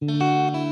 Música